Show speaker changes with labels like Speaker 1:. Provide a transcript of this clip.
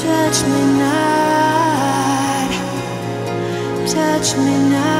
Speaker 1: Touch me not, touch me not.